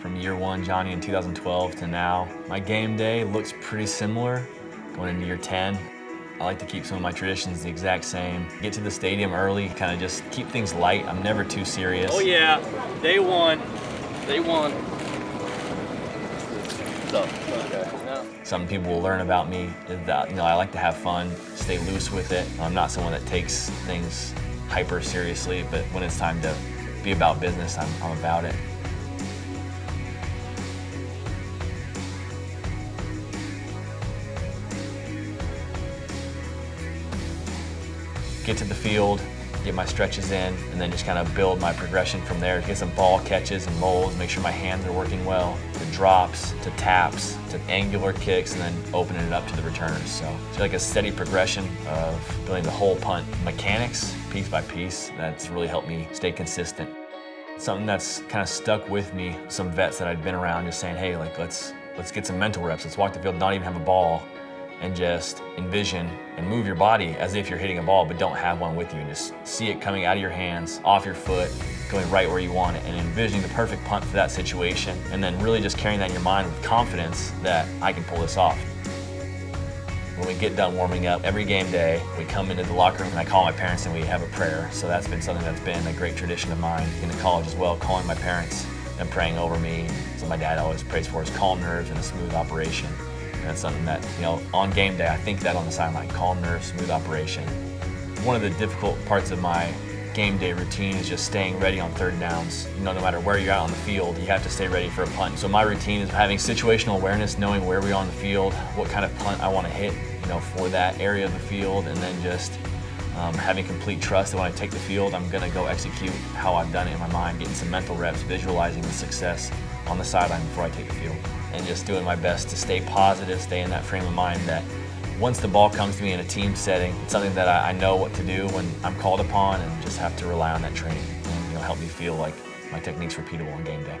from year one Johnny in 2012 to now. My game day looks pretty similar going into year 10. I like to keep some of my traditions the exact same. Get to the stadium early, kind of just keep things light. I'm never too serious. Oh yeah, day one, day one. Some people will learn about me is that you know I like to have fun, stay loose with it. I'm not someone that takes things hyper seriously, but when it's time to be about business, I'm, I'm about it. Get to the field, get my stretches in, and then just kind of build my progression from there. Get some ball catches and molds, make sure my hands are working well, to drops, to taps, to angular kicks, and then opening it up to the returners. So it's like a steady progression of building the whole punt mechanics piece by piece. That's really helped me stay consistent. Something that's kind of stuck with me, some vets that I'd been around just saying, hey, like let's let's get some mental reps. Let's walk the field, not even have a ball, and just envision and move your body as if you're hitting a ball but don't have one with you and just see it coming out of your hands, off your foot, going right where you want it and envisioning the perfect punt for that situation and then really just carrying that in your mind with confidence that I can pull this off. When we get done warming up every game day, we come into the locker room and I call my parents and we have a prayer. So that's been something that's been a great tradition of mine in the college as well, calling my parents and praying over me. So my dad always prays for his calm nerves and a smooth operation. And that's something that, you know, on game day, I think that on the sideline, calm nerves, smooth operation. One of the difficult parts of my game day routine is just staying ready on third downs. You know, no matter where you're at on the field, you have to stay ready for a punt. So my routine is having situational awareness, knowing where we are on the field, what kind of punt I want to hit, you know, for that area of the field, and then just um, having complete trust that when I take the field, I'm going to go execute how I've done it in my mind, getting some mental reps, visualizing the success on the sideline before I take the field, and just doing my best to stay positive, stay in that frame of mind that once the ball comes to me in a team setting, it's something that I, I know what to do when I'm called upon and just have to rely on that training and you know, help me feel like my technique's repeatable on game day.